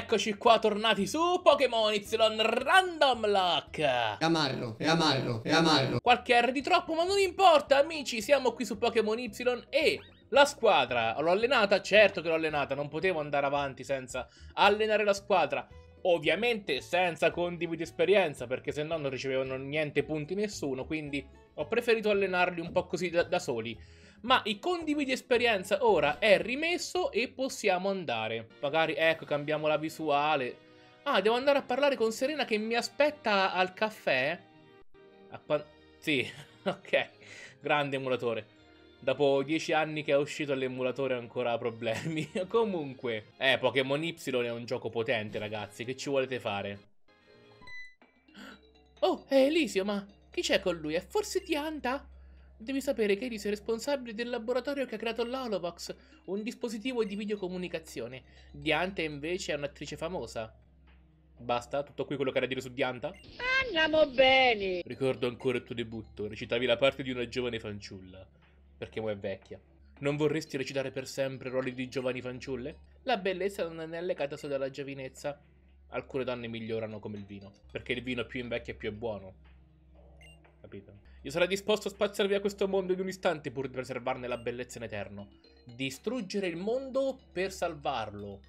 eccoci qua tornati su Pokémon Y Random Lock È amarro, è amarro, è amarro Qualche R di troppo ma non importa amici, siamo qui su Pokémon Y e la squadra, l'ho allenata? Certo che l'ho allenata, non potevo andare avanti senza allenare la squadra Ovviamente senza condimi di esperienza perché se no non ricevevano niente punti nessuno Quindi ho preferito allenarli un po' così da, da soli ma i condimi di esperienza ora è rimesso e possiamo andare. Magari, ecco, cambiamo la visuale. Ah, devo andare a parlare con Serena che mi aspetta al caffè? A sì, ok. Grande emulatore. Dopo dieci anni che è uscito l'emulatore ancora ha problemi. Comunque, eh, Pokémon Y è un gioco potente, ragazzi. Che ci volete fare? Oh, è Elisio, ma chi c'è con lui? È forse Dianta? Devi sapere che Iris è responsabile del laboratorio che ha creato l'Holobox, un dispositivo di videocomunicazione. Dianta invece è un'attrice famosa. Basta? Tutto qui quello che era da dire su Dianta? Andiamo bene! Ricordo ancora il tuo debutto, recitavi la parte di una giovane fanciulla. Perché mo è vecchia. Non vorresti recitare per sempre ruoli di giovani fanciulle? La bellezza non è legata solo alla giovinezza. Alcune donne migliorano come il vino, perché il vino più invecchia più è buono. Capito? Io sarei disposto a spazzare via questo mondo in un istante pur di preservarne la bellezza in eterno. Distruggere il mondo per salvarlo.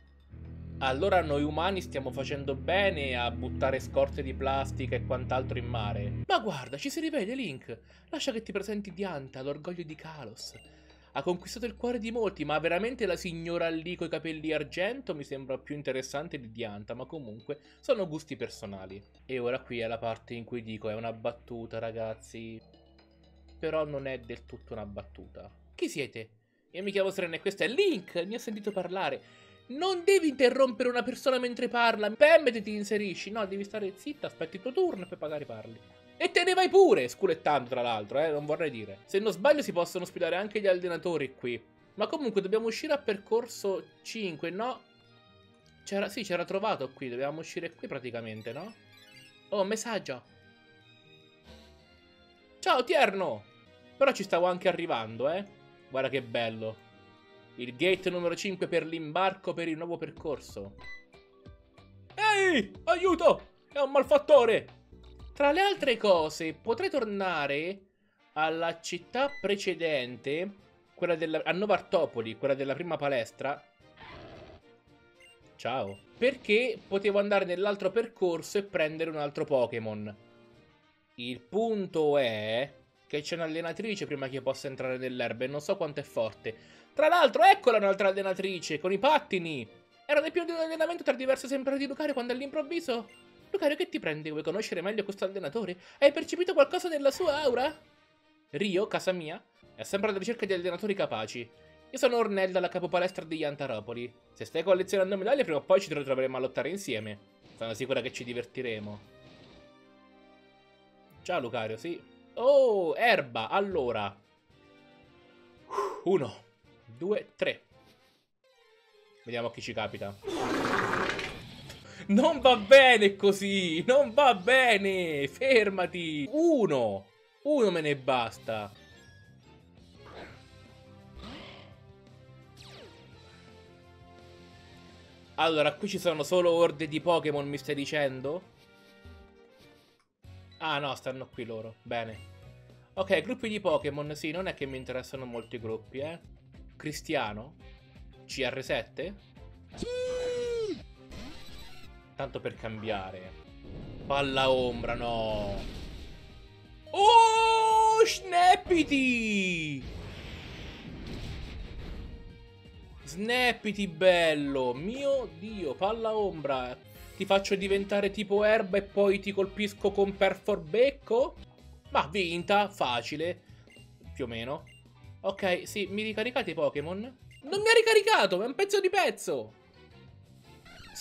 Allora noi umani stiamo facendo bene a buttare scorte di plastica e quant'altro in mare. Ma guarda, ci si rivede Link. Lascia che ti presenti Dianta, l'orgoglio di Kalos. Ha conquistato il cuore di molti, ma veramente la signora lì coi capelli argento mi sembra più interessante di Dianta, ma comunque sono gusti personali. E ora qui è la parte in cui dico è una battuta, ragazzi. Però non è del tutto una battuta. Chi siete? Io mi chiamo Serena e questo è Link, mi ha sentito parlare. Non devi interrompere una persona mentre parla, Pem ti inserisci. No, devi stare zitta, aspetti il tuo turno e poi magari parli. E te ne vai pure, sculettando tra l'altro, eh, non vorrei dire. Se non sbaglio si possono ospitare anche gli allenatori qui. Ma comunque dobbiamo uscire a percorso 5, no? C'era, sì, c'era trovato qui, dobbiamo uscire qui praticamente, no? Oh, messaggio. Ciao, Tierno! Però ci stavo anche arrivando, eh. Guarda che bello. Il gate numero 5 per l'imbarco per il nuovo percorso. Ehi! Aiuto! È un malfattore! Tra le altre cose, potrei tornare alla città precedente, quella della, a Novartopoli, quella della prima palestra. Ciao. Perché potevo andare nell'altro percorso e prendere un altro Pokémon. Il punto è che c'è un'allenatrice prima che io possa entrare nell'erba e non so quanto è forte. Tra l'altro, eccola un'altra allenatrice, con i pattini. Era nel più di un allenamento tra diverse sempre di Lucario quando all'improvviso Lucario, che ti prende? Vuoi conoscere meglio questo allenatore? Hai percepito qualcosa nella sua aura? Rio, casa mia, è sempre alla ricerca di allenatori capaci. Io sono Ornella, la capopalestra di Yantaropoli. Se stai collezionando medaglie, prima o poi ci ritroveremo a lottare insieme. Sono sicura che ci divertiremo. Ciao Lucario, sì. Oh, erba, allora. Uno, due, tre. Vediamo chi ci capita. Non va bene così, non va bene, fermati. Uno, uno me ne basta. Allora, qui ci sono solo orde di Pokémon, mi stai dicendo? Ah no, stanno qui loro, bene. Ok, gruppi di Pokémon, sì, non è che mi interessano molti gruppi, eh. Cristiano? CR7? Tanto per cambiare. Palla ombra, no. Oh, Snappity! Snappity, bello. Mio Dio, palla ombra. Ti faccio diventare tipo erba e poi ti colpisco con perforbecco? Ma vinta, facile. Più o meno. Ok, sì, mi ricaricate i Pokémon? Non mi ha ricaricato, è un pezzo di pezzo.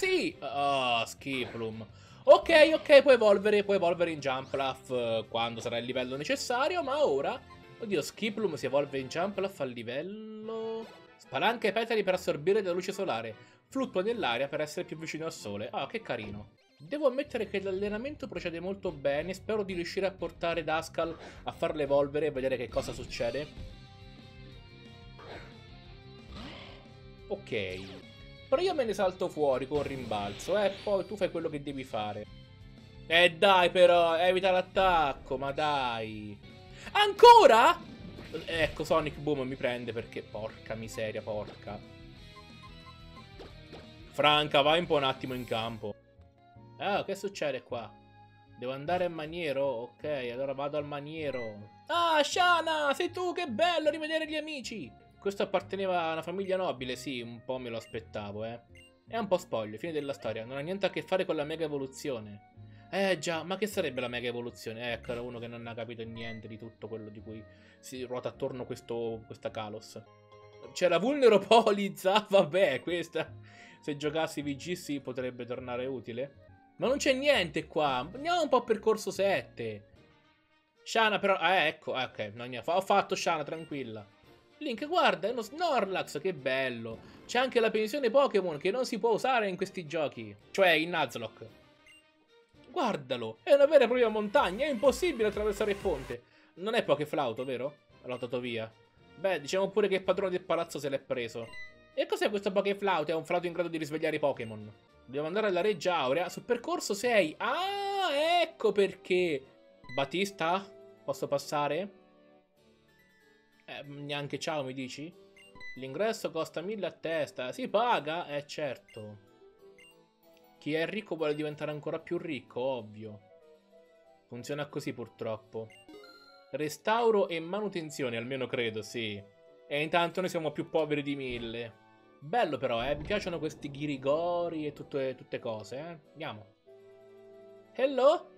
Sì! Oh, Skiplum. Ok, ok, puoi evolvere, puoi evolvere in Jumpluff eh, quando sarà il livello necessario, ma ora... Oddio, Skiplum si evolve in Jumpluff al livello... Spalanca i petali per assorbire la luce solare. Fluttua nell'aria per essere più vicino al sole. Ah, che carino. Devo ammettere che l'allenamento procede molto bene, spero di riuscire a portare Duskull a farlo evolvere e vedere che cosa succede. Ok. Però io me ne salto fuori con rimbalzo, eh. Poi tu fai quello che devi fare. Eh dai però, evita l'attacco, ma dai. Ancora? Ecco, Sonic Boom mi prende perché... Porca miseria, porca. Franca, vai un po' un attimo in campo. Ah, che succede qua? Devo andare al maniero? Ok, allora vado al maniero. Ah, Shana, sei tu, che bello rivedere gli amici. Questo apparteneva a una famiglia nobile, sì, un po' me lo aspettavo, eh. È un po' spoglio, fine della storia, non ha niente a che fare con la mega evoluzione. Eh già, ma che sarebbe la mega evoluzione? Ecco, era uno che non ha capito niente di tutto quello di cui si ruota attorno questo, questa Kalos. C'è la Vulneropolizza, vabbè, questa... Se giocassi VGC potrebbe tornare utile. Ma non c'è niente qua. Andiamo un po' a percorso 7. Shana però... Ah, ecco. Ah, ok. Non. Ho fatto Shana, tranquilla. Link, guarda, è uno Snorlax, che bello. C'è anche la pensione Pokémon che non si può usare in questi giochi. Cioè, in Nuzlocke. Guardalo, è una vera e propria montagna, è impossibile attraversare il ponte. Non è Pokeflauto, vero? L'ho dato via. Beh, diciamo pure che il padrone del palazzo se l'è preso. E cos'è questo Pokeflauto? È un flauto in grado di risvegliare i Pokémon. Dobbiamo andare alla Reggia Aurea. Sul percorso 6. Ah, ecco perché. Battista? Posso passare? Eh, neanche ciao, mi dici? L'ingresso costa 1000 a testa. Si paga? Eh, certo. Chi è ricco vuole diventare ancora più ricco, ovvio. Funziona così, purtroppo. Restauro e manutenzione, almeno credo, sì. E intanto noi siamo più poveri di mille. Bello però, eh. Mi piacciono questi ghirigori e tutte, tutte cose, eh. Andiamo. Hello?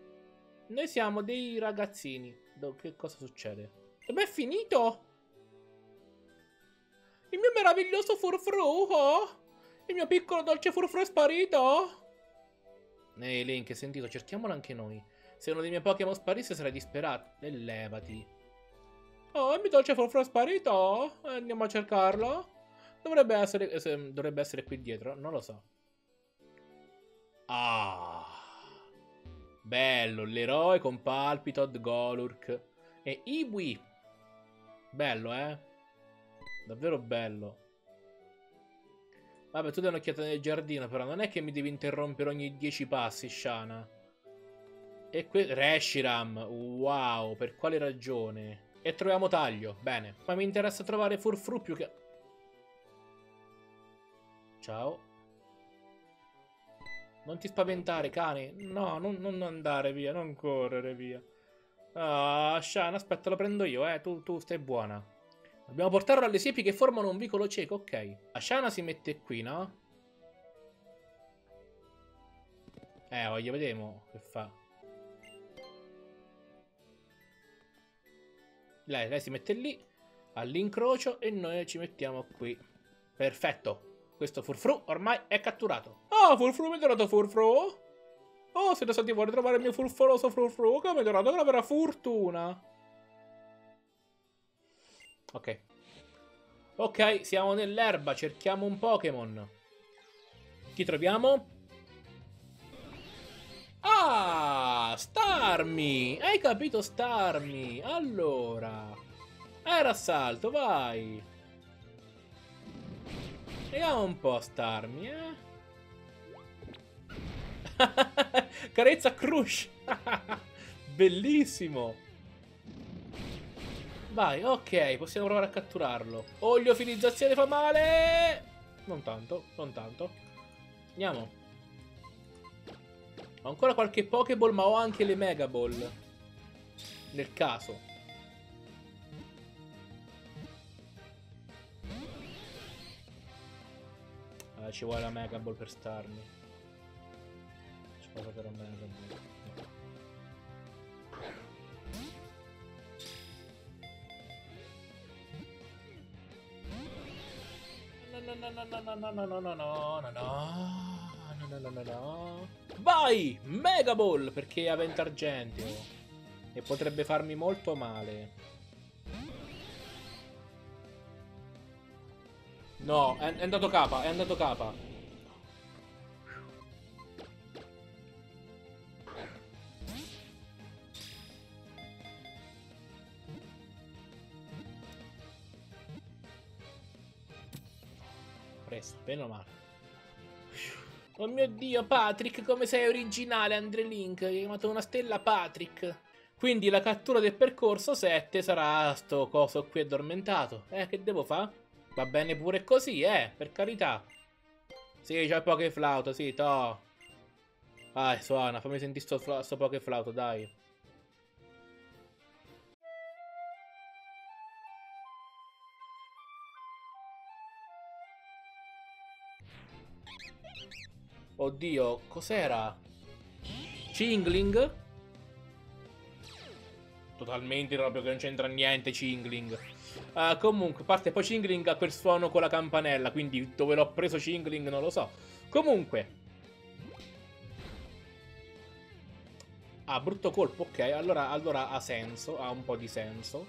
Noi siamo dei ragazzini. Che cosa succede? Dov'è finito? Il mio meraviglioso furfru, oh? Il mio piccolo dolce furfru è sparito? Ehi Link, hai sentito? Cerchiamolo anche noi. Se uno dei miei Pokémon sparisse sarei disperato. E levati. Oh, il mio dolce furfru è sparito? Andiamo a cercarlo. Dovrebbe essere, eh, dovrebbe essere qui dietro, non lo so. Ah. Bello, l'eroe con Palpitod, Golurk e Iwi. Bello, eh? Davvero bello. Vabbè, tu dai un'occhiata nel giardino, però non è che mi devi interrompere ogni 10 passi, Shana. E qui... Reshiram, wow, per quale ragione? E troviamo taglio, bene. Ma mi interessa trovare Furfru più che... Ciao. Non ti spaventare, cane. No, non, non, andare via, non correre via. Ah, Shan, aspetta, lo prendo io, eh. Tu, tu stai buona. Dobbiamo portarlo alle siepi che formano un vicolo cieco, ok. Ashana si mette qui, no? Eh, voglio vedere che fa. Lei, lei si mette lì, all'incrocio, e noi ci mettiamo qui. Perfetto. Questo furfru ormai è catturato. Ah, furfru, mi è dorato furfru? Oh, siete stati fuori a trovare il mio furforoso furfru, che mi è dorato una vera fortuna. Ok. Ok, siamo nell'erba, cerchiamo un Pokémon. Chi troviamo? Ah, Starmie! Hai capito Starmie? Allora... Era assalto, vai! Vediamo un po' Starmi, eh. Carezza Crush. Bellissimo. Vai, ok, possiamo provare a catturarlo. Oleofilizzazione fa male. Non tanto, non tanto. Andiamo. Ho ancora qualche Pokéball, ma ho anche le Mega Ball. Nel caso. Eh, ci vuole la Mega Ball per starmi. Ci sapere un Mega Ball. Vai! Mega Ball perché ha 20 argenteo e potrebbe farmi molto male. No, è, è andato capa, è andato capa. Presto, bene male. Oh mio dio, Patrick, come sei originale, Andre Link. Hai chiamato una stella Patrick. Quindi la cattura del percorso 7 sarà sto coso qui addormentato. Eh, che devo fare? Va bene pure così, eh, per carità. Sì, c'è poche flauto, sì, to. Vai, suona, fammi sentire sto, sto poche flauto, dai. Oddio, cos'era? Cingling? Totalmente proprio che non c'entra niente Cingling. Uh, comunque, parte poi Cingling ha quel suono con la campanella, quindi dove l'ho preso Cingling non lo so. Comunque. Ah, brutto colpo, ok. Allora, allora ha senso, ha un po' di senso.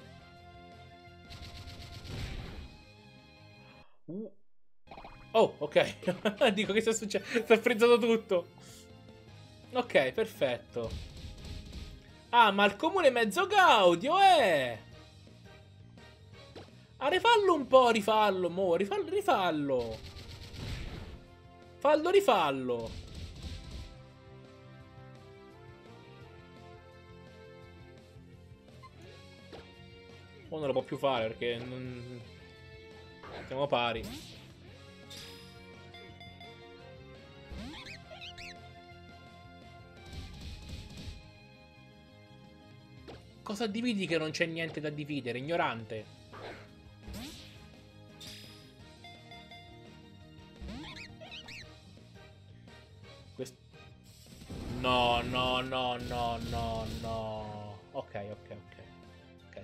Uh. Oh, ok. Dico che sta succedendo. Si è frizzato tutto. Ok, perfetto. Ah, ma il comune mezzo Gaudio, eh! Ah, rifallo un po', rifallo, mo, rifallo, rifallo. Fallo, rifallo. O non lo può più fare perché non... Siamo pari. Cosa dividi che non c'è niente da dividere, ignorante? Quest... No, no, no, no, no, no. Ok, ok. Ok.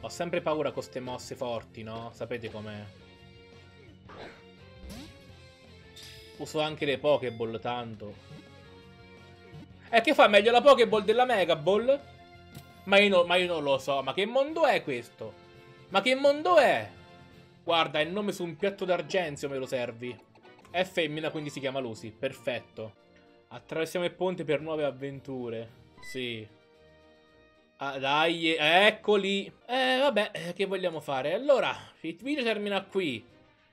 Ho sempre paura con queste mosse forti, no? Sapete com'è? Uso anche le Pokéball tanto. E che fa meglio la Pokéball della Mega Ball? Ma io, no, ma io non lo so. Ma che mondo è questo? Ma che mondo è? Guarda, il nome su un piatto d'argenzio me lo servi. È femmina, quindi si chiama Lucy. Perfetto. Attraversiamo il ponte per nuove avventure. Sì. Ah, dai, eccoli. Eh, vabbè, eh, che vogliamo fare? Allora, il video termina qui.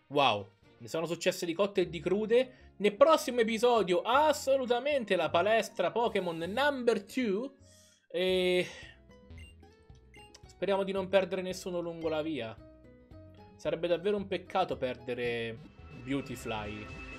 Wow, ne sono successe di cotte e di crude. Nel prossimo episodio assolutamente la palestra Pokémon number 2 e speriamo di non perdere nessuno lungo la via. Sarebbe davvero un peccato perdere Beautyfly.